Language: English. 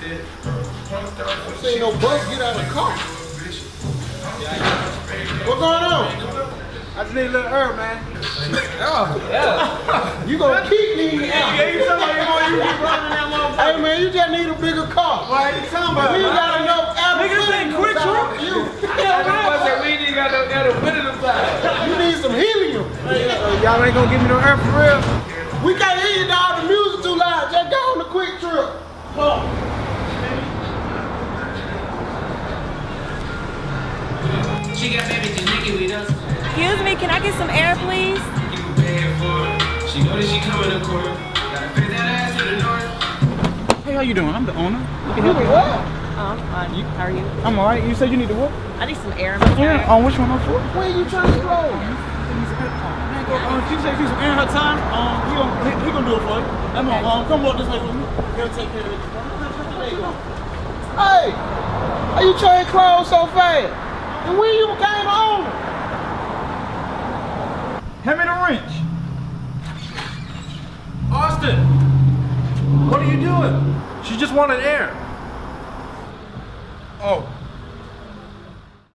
See no bus get out of the car. What's going on? I just need a little herb, man. Yeah. You gonna keep me out. Yeah, you somebody more you keep running that motherfucker. Hey man, you just need a bigger car. Why you talking about? We ain't got enough apple Niggas ain't QuikTrip. You, we ain't got no got no wind in the side. you need some helium. Y'all ain't gonna give me no herb for real. We can't hear all the music too loud. Just go on the QuikTrip. She got baby Janika with us. Excuse me, can I get some air, please? You bad for. She know that she coming to court. Gotta fit that ass to the north. Hey, how you doing? I'm the owner. We can help you. What? Oh, I'm fine. How are you? I'm alright. You said you need the what? I need some air in my Yeah. On which one? On four? Where you trying to go? Um, if you say she's in her time, um, he gonna, he, he gonna do it for you. Come on, um, come walk this way with me. He'll take care of it. There you go. Hey, how you change clothes so fast? And when you became the? Hand me the wrench. Austin, what are you doing? She just wanted air. Oh,